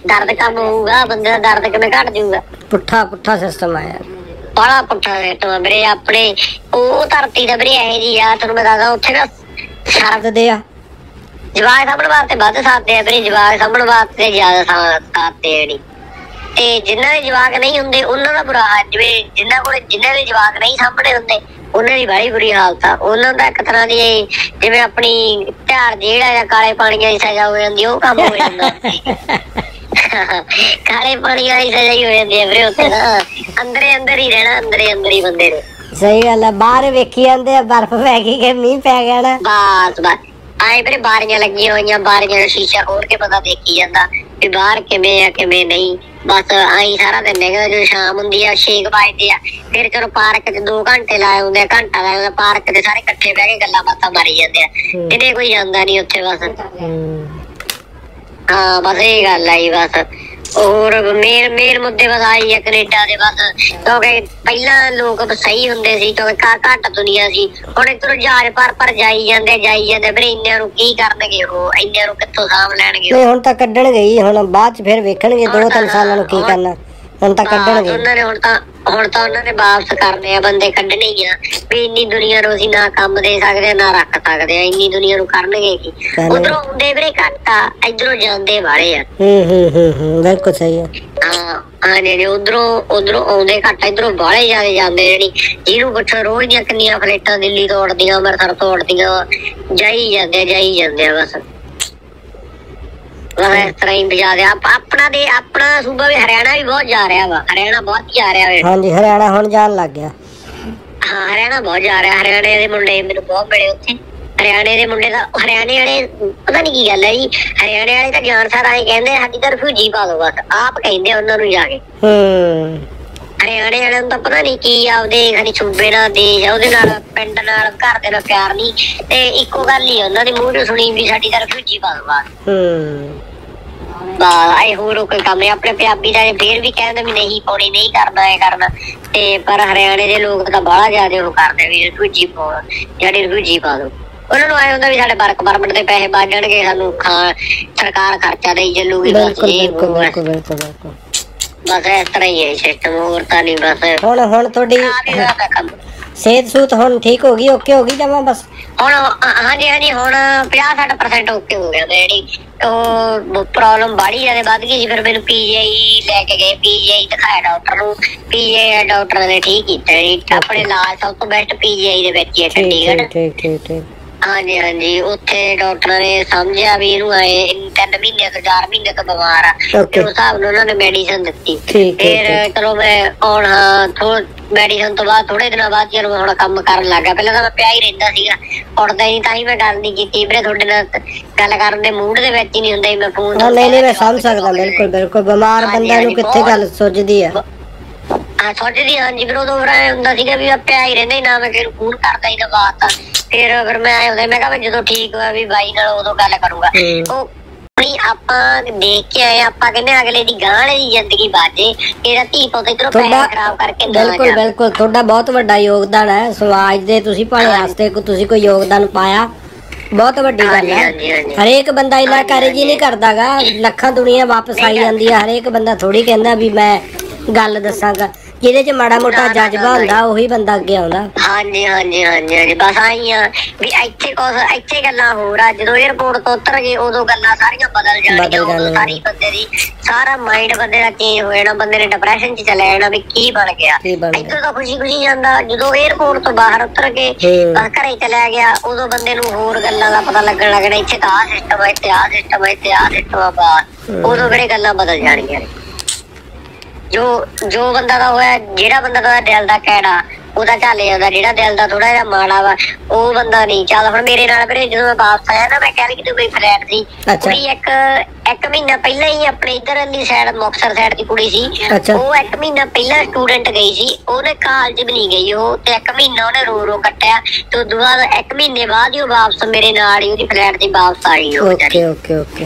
ਦਰਦ ਕੰਮ ਹੋਊਗਾ ਬੰਦੇ ਦਾ ਦਰਦ ਕਿਵੇਂ ਘਟ ਜਾਊਗਾ? ਪੁੱਠਾ ਪੁੱਠਾ ਸਿਸਟਮ ਆਇਆ ਬੜਾ ਪੁੱਠਾ ਵਾ ਵੀਰੇ ਆਪਣੇ ਉਹ ਧਰਤੀ ਦਾ ਵੀਰੇ ਇਹ ਜੀ ਆ ਤੁਹਾਨੂੰ ਮੈਂ ਦੱਸਦਾ ਉੱਥੇ ਨਾ ਸਰਦ ਦੇ ਆ। ਜਵਾਕ ਸਾਂਭਣ ਵਾਸਤੇ ਵੱਧ ਸਾਥਦੇ ਆ ਵੀਰੇ ਜਵਾਕ ਸਾਂਭਣ ਵਾਸਤੇ ਜ਼ਿਆਦਾ ਸਾਥਦੇ ਨਹੀਂ। ਤੇ ਜਿਨ੍ਹਾਂ ਦੇ ਜਵਾਕ ਨਹੀਂ ਹੁੰਦੇ ਉਹਨਾਂ ਦਾ ਬੁਰਾ ਹਾਲ ਜਿਵੇਂ ਜਿਨ੍ਹਾਂ ਕੋਲ ਜਿਨ੍ਹਾਂ ਦੇ ਜਵਾਕ ਨਹੀਂ ਸਾਂਭਣੇ ਹੁੰਦੇ ਉਹਨਾਂ ਦੀ ਬੜੀ ਬੁਰੀ ਹਾਲਤ ਆ। ਉਹਨਾਂ ਦਾ ਇੱਕ ਤਰ੍ਹਾਂ ਦੀ ਜਿਵੇਂ ਆਪਣੀ ਧਿਆਰ ਜਿਹੜਾ ਜਾਂ ਕਾਲੇ ਪਾਣੀਆਂ ਦੀ ਸਜ਼ਾ ਹੋ ਜਾਂਦੀ ਉਹ ਕੰਮ ਹੋ ਜਾਂਦਾ। ਕਾਲੇ ਪਾਣੀਆਂ ਦੀ ਸਜ਼ਾ ਹੀ ਹੋ ਜਾਂਦੀ ਹੈ ਵੀਰੇ ਉੱਥੇ ਨਾ ਅੰਦਰੇ ਅੰਦਰ ਹੀ ਰਹਿਣਾ ਅੰਦਰੇ ਅੰਦਰ ਹੀ ਬੰਦੇ ਨੇ। ਸਹੀ ਗੱਲ ਆ ਬਾਹਰ ਵੇਖੀ ਜਾਂਦੇ ਆ ਬਰਫ਼ ਪੈ ਗਈ ਕਿ ਮੀਂਹ ਪੈ ਗਿਆ ਨਾ। ਬਸ ਬਸ। ਆਏ ਵੀਰੇ ਬਾਰੀਆਂ ਲੱਗੀਆਂ ਹੋਈਆਂ ਬਾਰੀਆਂ ਦਾ ਸ਼ੀਸ਼ਾ ਖੋਲ ਕੇ ਪਤਾ ਦੇਖੀ ਜਾਂਦਾ ਵੀ ਬਾਹਰ ਕਿਵੇਂ ਆ ਕਿਵੇਂ ਨਹੀਂ ਬਸ ਆਈ ਸਾਰਾ ਦਿਨ ਨਿਕਲਦਾ ਜਦੋਂ ਸ਼ਾਮ ਹੁੰਦੀ ਆ 6 ਵਜੇ ਆ ਫਿਰ ਚਲੋ ਪਾਰਕ 'ਚ 2 ਘੰਟੇ ਲਾਏ ਹੁੰਦੇ ਆ ਘੰਟਾ ਲਾਏ ਹੁੰਦੇ ਪਾਰਕ 'ਤੇ ਸਾਰੇ ਇਕੱਠੇ ਬਹਿ ਕੇ ਗੱਲਾਂ ਬਾਤਾਂ ਮਾਰੀ ਜਾਂਦੇ ਆ। ਕਿਤੇ ਕੋਈ ਜਾਂਦਾ ਨਹੀਂ ਉੱਥੇ ਬਸ। ਹਾਂ ਬਸ ਇਹ ਗੱਲ ਆਈ ਬਸ ਹੋਰ ਮੇਨ ਮੇਨ ਮੁੱਦੇ ਬਸ ਆਈ ਆ ਕੈਨੇਡਾ ਦੇ ਬਸ। ਕਿਉਂਕਿ ਪਹਿਲਾਂ ਲੋਕ ਬਸ ਸਹੀ ਹੁੰਦੇ ਸੀ ਕਿਉਂਕਿ ਘਾ- ਘੱਟ ਦੁਨੀਆ ਸੀ। ਹੁਣ ਇਧਰੋਂ ਜਹਾਜ਼ ਪਰ ਪਰ ਜਾਈ ਜਾਂਦੇ ਜਾਈ ਜਾਂਦੇ ਵੀਰੇ ਇੰਨਿਆਂ ਨੂੰ ਕੀ ਕਰਨਗੇ ਉਹ? ਇੰਨਿਆਂ ਨੂੰ ਕਿੱਥੋਂ ਸਾਂਭ ਲੈਣਗੇ? ਨਹੀਂ ਹੁਣ ਤਾਂ ਕੱਢਣ ਗਈ ਹੁਣ ਬਾਅਦ ਚ ਫਿਰ ਵੇਖਣਗੇ ਦੋ ਤਿੰਨ ਸਾਲਾਂ ਨੂੰ ਕੀ ਕਰਨਾ। ਹੁਣ ਤਾਂ ਕੱਢਣਗੇ। ਉਹਨਾਂ ਨੇ ਹੁਣ ਤਾਂ ਹੁਣ ਤਾਂ ਉਹਨਾਂ ਨੇ ਵਾਪਸ ਕਰਨੇ ਆ ਬੰਦੇ ਕੱਢਣੇ ਹੀ ਆ ਵੀ ਇੰਨੀ ਦੁਨੀਆ ਨੂੰ ਅਸੀਂ ਨਾ ਕੰਮ ਦੇ ਸਕਦੇ ਆ, ਨਾ ਰੱਖ ਸਕਦੇ ਆ ਇੰਨੀ ਦੁਨੀਆ ਨੂੰ ਕਰਨਗੇ ਕੀ। ਉਧਰੋਂ ਹੁੰਦੇ ਵੀਰੇ ਘੱਟ ਆ ਇਧਰੋਂ ਜਾਂਦੇ ਵਾਲੇ ਆ ਹੂੰ ਹੂੰ ਹੂੰ ਹੂੰ ਬਿਲਕੁਲ ਸਹੀ ਹਾਂ ਹਾਂ ਨੇ ਉਧਰੋਂ ਉਧਰੋਂ ਆਉਂਦੇ ਘੱਟ ਇਧਰੋਂ ਬਾਹਲੇ ਜਿਆਦੇ ਜਾਂਦੇ ਜਿਹੜੀ ਜਿਹਨੂੰ ਪੁੱਛੋ ਰੋਜ਼ ਦੀਆਂ ਕਿੰਨੀਆਂ ਫਲੇਟਾਂ ਦਿੱਲੀ ਤੋੜਦੀਆਂ ਅੰਮ੍ਰਿਤਸਰ ਤੋੜਦੀਆਂ। ਜਾਈ ਜਾਂਦੇ ਜਾਈ ਜਾਂਦੇ ਆ ਬਸ ਇਸ ਤਰ੍ਹਾਂ ਹੀ ਦੇ ਆਪ- ਆਪਣਾ ਦੇ ਆਪਣਾ ਸੂਬਾ ਵੀ ਹਰਿਆਣਾ ਵੀ ਬਹੁਤ ਜਾ ਰਿਹਾ ਵਾ। ਹਰਿਆਣਾ ਬਹੁਤ ਜਾ ਰਿਹਾ ਵੇ। ਹਾਂਜੀ ਹਰਿਆਣਾ ਹੁਣ ਜਾਣ ਲੱਗ ਗਿਆ। ਹਾਂ ਹਰਿਆਣਾ ਬਹੁਤ ਜਾ ਰਿਹਾ। ਹਰਿਆਣੇ ਦੇ ਮੁੰਡੇ ਮੈਨੂੰ ਬਹੁਤ ਮਿਲੇ ਉੱਥੇ। ਹਰਿਆਣੇ ਦੇ ਮੁੰਡੇ ਦਾ ਹਰਿਆਣੇ ਵਾਲੇ ਪਤਾ ਨਹੀਂ ਕੀ ਗੱਲ ਹੈ ਜੀ। ਹਰਿਆਣੇ ਵਾਲੇ ਤਾਂ ਜਾਣ ਸਾਰ ਆਏ ਕਹਿੰਦੇ ਸਾਡੀ ਤਾਂ ਰਿਫਿਊਜੀ ਪਾ ਲਓ ਬਸ। ਆਪ ਕਹਿੰਦੇ ਉਹਨਾਂ ਨੂੰ ਜਾ ਕੇ। ਹੂੰ। ਹਰਿਆਣੇ ਵਾਲਿਆਂ ਨੂੰ ਤਾਂ ਪਤਾ ਨਹੀਂ ਕੀ ਆਪਦੇ ਖਾਲੀ ਸੂਬੇ ਨਾਲ ਦੇਸ਼ ਉਹਦੇ ਨਾਲ ਪਿੰਡ ਨਾਲ ਘਰ ਦੇ ਨਾਲ ਪਿਆਰ ਨਹੀਂ ਤੇ ਇੱਕੋ ਗੱਲ ਹੀ ਉਹਨਾਂ ਦੇ ਮੂੰਹ ਤੋਂ ਸੁਣੀ ਵੀ ਸਾਡੀ ਤਾਂ ਰਿਫਿਊਜੀ ਪਾ ਦੋ ਬਸ। ਹੂੰ। ਆਏ ਹੋਰ ਕੋਈ ਕੰਮ ਨਹੀਂ ਆਪਣੇ ਪੰਜਾਬੀ ਦਾ ਫੇਰ ਵੀ ਕਹਿੰਦੇ ਵੀ ਨਹੀਂ ਪਾਉਣੀ ਨਹੀਂ ਕਰਨਾ ਇਹ ਕਰਨਾ। ਤੇ ਪਰ ਹਰਿਆਣੇ ਦੇ ਲੋਕ ਤਾਂ ਬਾਹਲਾ ਜ਼ਿਆਦਾ ਉਹ ਕਰਦੇ ਵੀ ਰਿਫਿਊਜੀ ਪਾਉਣ ਜਿਹੜੀ ਰਿਫਿਊਜੀ ਪਾ ਦੋ ਉਹਨਾਂ ਨੂੰ ਆਏ ਹੁੰਦਾ ਵੀ ਸਾਡੇ ਵਰਕ ਪਰਮਿਟ ਦੇ ਪੈਸੇ ਬਚ ਜਾਣਗੇ ਸਾਨੂੰ ਖਾ ਸਰਕਾਰ ਖਰਚਾ ਦੇਈ ਚੱਲੂਗੀ ਬਸ ਬਿਲਕੁਲ ਇਹ। ਬਿਲਕੁਲ ਬਿਲਕੁਲ ਬਿਲਕੁਲ ਬਸ ਇਸ ਤਰ੍ਹਾਂ ਹੀ ਹੈ ਸਿਸਟਮ ਹੋਰ ਤਾਂ ਨਹੀਂ ਬਸ। ਹੁਣ ਹੁਣ ਤੁਹਾਡੀ ਸਿਹਤ ਸੂਤ ਹੁਣ ਠੀਕ ਹੋ ਗਈ ਓਕੇ ਹੋ ਗਈ ਜਮਾ ਬਸ? ਹੁਣ ਹਾਂਜੀ ਹਾਂਜੀ ਹੁਣ 50-60% ਓਕੇ ਹੋ ਗਿਆ ਤੇ ਜਿਹੜੀ ਉਹ ਪ੍ਰੋਬਲਮ ਬਾੜੀ ਜ਼ਿਆਦਾ ਵੱਧ ਗਈ ਸੀ ਫਿਰ ਮੈਨੂੰ ਪੀਜੀਆਈ ਲੈ ਕੇ ਗਏ। ਪੀਜੀਆਈ ਦਿਖਾਇਆ ਡਾਕਟਰ ਨੂੰ। ਪੀਜੀਆਈ ਡਾਕਟਰ ਨੇ ਠੀਕ ਕੀਤਾ ਜੀ। ਆਪਣੇ ਇਲਾਜ ਸਭ ਤੋਂ ਬੈਸਟ ਪੀਜੀਆਈ ਦੇ ਵਿੱਚ ਹੀ ਚੰਡੀਗੜ੍ਹ। ਠੀਕ ਠੀਕ ਠੀਕ ਹਾਂਜੀ ਹਾਂਜੀ ਉੱਥੇ ਡਾਕਟਰ ਨੇ ਸਮਝਿਆ ਵੀ ਇਹਨੂੰ ਆਏ ਤਿੰਨ ਮਹੀਨੇ ਤੋਂ ਚਾਰ ਮਹੀਨੇ ਤੋਂ ਬਿਮਾਰ ਆ. ਤੇ ਉਸ ਹਿਸਾਬ ਨਾਲ ਉਹਨਾਂ ਨੇ ਮੈਡੀਸਨ ਦਿੱਤੀ। ਫਿਰ ਚਲੋ ਮੈਂ ਹੁਣ ਥੋੜਾ ਮੈਡੀਸਨ ਤੋਂ ਬਾਅਦ ਥੋੜੇ ਦਿਨਾਂ ਬਾਅਦ ਜਦੋਂ ਮੈਂ ਹੁਣ ਕੰਮ ਕਰਨ ਲੱਗਾ ਪਹਿਲਾਂ ਤਾਂ ਮੈਂ ਪਿਆ ਹੀ ਰਹਿੰਦਾ ਸੀਗਾ। ਉੱਠਦਾ ਹੀ ਨਹੀਂ ਤਾਂ ਹੀ ਮੈਂ ਗੱਲ ਨਹੀਂ ਕੀਤੀ। ਵੀਰੇ ਤੁਹਾਡੇ ਨਾਲ ਗੱਲ ਕਰਨ ਦੇ ਮੂਡ ਦੇ ਵਿੱਚ ਹੀ ਨਹੀਂ ਹੁੰਦਾ ਮੈਂ ਫੋਨ ਹਾਂ ਨਹੀਂ ਨਹੀਂ ਮੈਂ ਸਮਝ ਸਕਦਾ। ਬਿਲਕੁਲ ਬਿਲਕੁਲ। ਬਿਮਾਰ ਬੰਦਾ ਨੂੰ ਕਿੱਥੇ ਗੱਲ ਸੁੱਝਦੀ ਆ? ਹਾਂ ਸੋਚਦੀ ਹਾਂਜੀ। ਫਿਰ ਉਦੋਂ ਫਿਰ ਹੁੰਦਾ ਸੀਗਾ ਵੀ ਮੈਂ ਪਿਆ ਹੀ ਰਹਿੰਦਾ ਨਾ ਮੈਂ ਕਿਹਨੂੰ ਫੋਨ ਕਰਦਾ ਹੀ ਨਾ ਬਾਤ ਫਿਰ ਫਿਰ ਮੈਂ ਆਏ ਹੁੰਦੇ ਮੈਂ ਕਿਹਾ ਜਦੋਂ ਠੀਕ ਹੋਇਆ ਵੀ ਬਾਈ ਨਾਲ ਉਦੋਂ ਗੱਲ ਕਰੂੰਗਾ। ਹੂੰ। ਉਹ ਨਹੀਂ ਆਪਾਂ ਦੇਖ ਕੇ ਆਏ ਆਪਾਂ ਕਹਿੰਦੇ ਅਗਲੇ ਦੀ ਗਾਂ ਵਾਲੀ ਦੀ ਜ਼ਿੰਦਗੀ ਬਾਜੇ। ਇਹਦਾ ਧੀ ਪੁੱਤ ਇਧਰੋਂ ਪੈਸੇ ਖਰਾਬ ਕਰਕੇ ਬਿਲਕੁਲ। ਬਿਲਕੁਲ ਤੁਹਾਡਾ ਬਹੁਤ ਵੱਡਾ ਯੋਗਦਾਨ ਹੈ ਸਮਾਜ ਦੇ ਤੁਸੀਂ ਭਲੇ ਵਾਸਤੇ ਕੋ ਤੁਸੀਂ ਕੋਈ ਯੋਗਦਾਨ ਪਾਇਆ। ਬਹੁਤ ਵੱਡੀ ਗੱਲ ਹੈ। ਹਰੇਕ ਬੰਦਾ ਇੰਨਾ ਕਾਰਜ ਹੀ ਨਹੀਂ ਕਰਦਾਗਾ। ਲੱਖਾਂ ਦੁਨੀਆ ਵਾਪਸ ਆਈ ਜਾਂਦੀ ਹੈ। ਹਰੇਕ ਬੰਦਾ ਥੋੜੀ ਕਹਿੰਦਾ ਵੀ ਮੈਂ ਗੱਲ ਦੱਸਾਂਗਾ। ਜਿਹਦੇ 'ਚ ਮਾੜਾ ਮੋਟਾ ਜਜ਼ਬਾ ਹੁੰਦਾ ਉਹੀ ਬੰਦਾ ਅੱਗੇ ਆਉਂਦਾ। ਹਾਂਜੀ ਹਾਂਜੀ ਹਾਂਜੀ ਬਸ ਆਈਆਂ ਵੀ ਇੱਥੇ ਕੁਝ ਇੱਥੇ ਗੱਲਾਂ ਹੋਰ ਆ। ਜਦੋਂ 에어ਪੋਰਟ ਤੋਂ ਉਤਰ ਗਏ ਉਦੋਂ ਗੱਲਾਂ ਸਾਰੀਆਂ ਬਦਲ ਜਾਣਗੀਆਂ ਉਦੋਂ ਸਾਰੀ ਬੰਦੇ ਦੀ ਸਾਰਾ ਮਾਈਂਡ ਬੰਦੇ ਦਾ ਚੇਂਜ ਹੋ ਜਾਣਾ ਬੰਦੇ ਨੇ ਡਿਪਰੈਸ਼ਨ 'ਚ ਚਲੇ ਜਾਣਾ ਵੀ ਕੀ ਬਣ ਗਿਆ। ਇੱਥੇ ਤਾਂ ਖੁਸ਼ੀ ਖੁਸ਼ੀ ਜਾਂਦਾ। ਜਦੋਂ 에어ਪੋਰਟ ਤੋਂ ਬਾਹਰ ਉਤਰ ਗਏ ਬਸ ਘਰੇ ਚਲਾ ਗਿਆ ਉਦੋਂ ਬੰਦੇ ਨੂੰ ਹੋਰ ਗੱਲਾਂ ਦਾ ਪਤਾ ਲੱਗਣ ਲੱਗਣਾ ਇੱਥੇ ਤਾਂ ਆ ਸਿਸਟਮ ਹੈ ਇੱਥੇ ਆ ਸਿਸਟਮ ਹੈ ਇੱਥੇ ਆ ਸਿਸਟਮ ਆ ਉਦੋਂ ਬੜੇ ਗੱਲਾਂ ਬਦਲ ਜਾਣਗੀਆਂ? ਜੋ ਜੋ ਬੰਦਾ ਦਾ ਹੋਇਆ ਜਿਹੜਾ ਬੰਦਾ ਦਾ ਦਿਲ ਦਾ ਕਹਿਣਾ ਉਹਦਾ ਚੱਲ ਜਾਂਦਾ ਜਿਹੜਾ ਦਿਲ ਦਾ ਥੋੜਾ ਜਿਹਾ ਮਾੜਾ ਵਾ ਉਹ ਬੰਦਾ ਨਹੀਂ। ਚੱਲ ਹੁਣ ਮੇਰੇ ਨਾਲ ਵੀਰੇ ਜਦੋਂ ਮੈਂ ਵਾਪਸ ਆਇਆ ਨਾ ਮੈਂ ਕਹਿ ਲਈ ਕਿ ਕੋਈ ਫਲੈਟ ਸੀ। ਅੱਛਾ। ਕੁੜੀ ਇੱਕ ਇੱਕ ਮਹੀਨਾ ਪਹਿਲਾਂ ਹੀ ਆਪਣੇ ਇਧਰ ਵਾਲੀ ਸਾਈਡ ਮੁਕਤਸਰ ਸਾਈਡ ਦੀ ਕੁੜੀ ਸੀ। ਉਹ ਇੱਕ ਮਹੀਨਾ ਪਹਿਲਾਂ ਸਟੂਡੈਂਟ ਗਈ ਸੀ। ਉਹਨੇ ਕਾਲਜ ਵੀ ਨਹੀਂ ਗਈ। ਉਹ ਤੇ ਇੱਕ ਮਹੀਨਾ ਉਹਨੇ ਰੋ ਰੋ ਕੱਟਿਆ। ਤੇ ਉਦੋਂ ਬਾਅਦ ਇੱਕ ਮਹੀਨੇ ਬਾਅਦ ਹੀ ਉਹ ਵਾਪਸ ਮੇਰੇ ਨਾਲ ਹੀ ਉਹਦੀ ਫਲੈਟ ਤੇ ਵਾਪਸ ਆਈ ਉਹ ਓਕੇ ਓਕੇ ਓਕੇ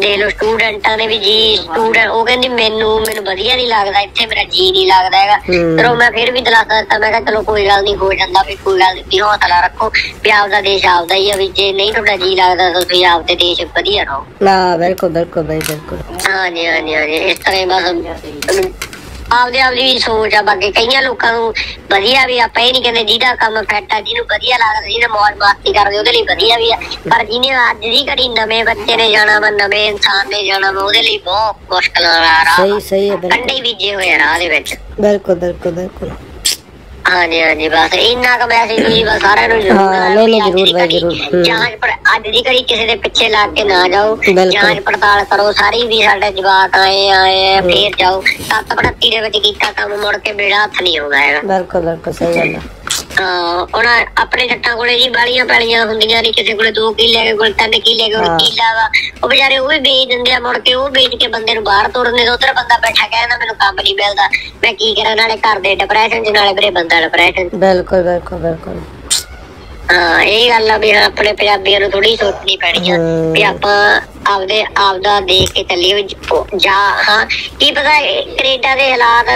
ਦੇ ਲੋ ਸਟੂਡੈਂਟਾਂ ਨੇ ਵੀ ਜੀ ਸਟੂਡੈਂਟ ਉਹ ਕਹਿੰਦੀ ਮੈਨੂੰ ਮੈਨੂੰ ਵਧੀਆ ਨਹੀਂ ਲੱਗਦਾ ਇੱਥੇ ਮੇਰਾ ਜੀ ਨਹੀਂ ਲੱਗਦਾ ਹੈਗਾ। ਹੂੰ। ਚਲੋ ਮੈਂ ਫਿਰ ਵੀ ਦਿਲਾਸਾ ਦਿੱਤਾ ਮੈਂ ਕਿਹਾ ਚਲੋ ਕੋਈ ਗੱਲ ਨਹੀਂ ਹੋ ਜਾਂਦਾ ਵੀ ਕੋਈ ਗੱਲ ਨਹੀਂ ਹੌਸਲਾ ਰੱਖੋ ਵੀ ਆਪਦਾ ਦੇਸ਼ ਆਪਦਾ ਹੀ ਆ ਵੀ ਜੇ ਨਹੀਂ ਤੁਹਾਡਾ ਜੀ ਲੱਗਦਾ ਤੁਸੀਂ ਆਪਦੇ ਦੇਸ਼ ਵਧੀਆ ਰਹੋ। ਨਾ ਬਿਲਕੁਲ ਬਿਲਕੁਲ ਬਿਲਕੁਲ। ਹਾਂਜੀ ਹਾਂਜੀ ਹਾਂਜੀ ਇਸ ਤਰ੍ਹਾਂ ਹੀ ਬਸ ਆਪਦੇ ਆਪਦੀ ਵੀ ਸੋਚ ਆ ਬਾਕੀ ਕਈਆਂ ਲੋਕਾਂ ਨੂੰ ਵਧੀਆ ਵੀ ਆਪਾਂ ਇਹ ਨਹੀਂ ਕਹਿੰਦੇ ਜਿਹਦਾ ਕੰਮ ਫਿੱਟ ਆ ਜਿਹਨੂੰ ਵਧੀਆ ਲੱਗਦਾ ਜਿਹਨੇ ਮੌਜ ਮਸਤੀ ਕਰਦੇ ਉਹਦੇ ਲਈ ਵਧੀਆ ਵੀ ਆ। ਪਰ ਜਿਹਨੇ ਅੱਜ ਦੀ ਘੜੀ ਨਵੇਂ ਬੱਚੇ ਨੇ ਜਾਣਾ ਵਾ ਨਵੇਂ ਇਨਸਾਨ ਨੇ ਜਾਣਾ ਵਾ ਉਹਦੇ ਲਈ ਬਹੁਤ ਮੁਸ਼ਕਲ ਆ ਰਾਹ ਸਹੀ ਸਹੀ ਹੈ ਬਿਲਕੁਲ। ਕੰਡੇ ਬੀਜੇ ਹੋਏ ਆ ਰਾਹ ਦੇ ਵਿੱਚ। ਬਿਲਕੁਲ ਬਿਲਕੁਲ ਬਿਲਕੁਲ। ਹਾਂਜੀ ਹਾਂਜੀ ਬਸ ਇੰਨਾ ਕੁ ਮੈਸੇਜ ਤੁਸੀਂ ਬਸ ਸਾਰਿਆਂ ਨੂੰ ਜ਼ਰੂਰ ਹਾਂ, ਨਹੀਂ, ਨਹੀਂ, ਜ਼ਰੂਰ ਬਾਈ, ਜ਼ਰੂਰ, ਹੂੰ। ਜਾਂਚ ਪਰ ਅੱਜ ਦੀ ਘੜੀ ਕਿਸੇ ਦੇ ਪਿੱਛੇ ਲੱਗ ਕੇ ਨਾ ਜਾਓ। ਬਿਲਕੁਲ। ਜਾਂਚ ਪੜਤਾਲ ਕਰੋ ਸਾਰੀ ਵੀ ਸਾਡੇ ਜਵਾਕ ਆਏ ਆਏ ਆ, ਫੇਰ ਜਾਓ। ਸੱਤ ਪੜਤੀ ਦੇ ਵਿੱਚ ਕੀਤਾ ਕੰਮ ਮੁੜ ਕੇ ਬੇੜਾ ਹੱਥ ਨਹੀਂ ਆਉਂਦਾ ਹੈਗਾ। ਬਿਲਕੁਲ ਬਿਲਕੁਲ ਸਹੀ ਗੱਲ ਹਾਂ ਉਹਨਾਂ ਆਪਣੇ ਜੱਟਾਂ ਕੋਲੇ ਜੀ ਬਾਲੀਆਂ ਪੈਲੀਆਂ ਹੁੰਦੀਆਂ ਨਹੀਂ ਕਿਸੇ ਕੋਲੇ 2 ਕਿੱਲੇ ਕੋਲੇ 3 ਕਿੱਲੇ ਕੋਲੇ। ਕਿੱਲਾ ਵਾ ਉਹ ਵਿਚਾਰੇ ਉਹ ਵੀ ਵੇਚ ਦਿੰਦੇ ਆ ਮੁੜ ਕੇ ਉਹ ਵੇਚ ਕੇ ਬੰਦੇ ਨੂੰ ਬਾਹਰ ਤੋੜਨੇ ਉਧਰ ਬੰਦਾ ਬੈਠਾ ਕਹਿੰਦਾ ਮੈਨੂੰ ਕੰਮ ਨਹੀਂ ਮਿਲਦਾ ਮੈਂ ਕੀ ਕਰਾਂ ਨਾਲੇ ਘਰ ਦੇ ਡਿਪਰੈਸ਼ਨ ਚ ਨਾਲੇ ਵੀਰੇ ਬੰਦਾ ਡਿਪਰੈਸ਼ਨ ਬਿਲਕੁਲ ਬਿਲਕੁਲ ਬਿਲਕੁਲ ਹਾਂ ਇਹ ਗੱਲ ਆ ਵੀ ਆਪਣੇ ਪੰਜਾਬੀਆਂ ਨੂੰ ਥੋੜੀ ਸੋਚਣੀ ਪੈਣੀ ਆ। ਵੀ ਆਪਾਂ ਆਪਦੇ ਆਪਦਾ ਦੇਖ ਕੇ ਚੱਲੀਏ ਵੀ ਜ- ਹਾਂ ਕੀ ਪਤਾ ਕੈਨੇਡਾ ਦੇ ਹਾਲਾਤ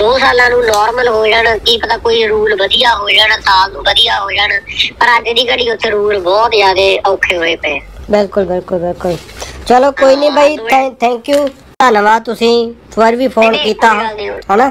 2 ਸਾਲਾਂ ਨੂੰ ਨਾਰਮਲ ਹੋ ਜਾਣ ਕੀ ਪਤਾ ਕੋਈ ਰੂਲ ਵਧੀਆ ਹੋ ਜਾਣ ਸਾਲ ਨੂੰ ਵਧੀਆ ਹੋ ਜਾਣ ਪਰ ਅੱਜ ਦੀ ਘੜੀ ਉੱਥੇ ਰੂਲ ਬਹੁਤ ਜ਼ਿਆਦੇ ਔਖੇ ਹੋਏ ਪਏ ਬਿਲਕੁਲ ਬਿਲਕੁਲ ਬਿਲਕੁਲ। ਚਲੋ ਕੋਈ ਨਹੀਂ ਬਾਈ ਥੈਂਕ ਯੂ ਧੰਨਵਾਦ ਤੁਸੀਂ ਫਿਰ ਵੀ ਫੋਨ ਕੀਤਾ। ਹਨਾ?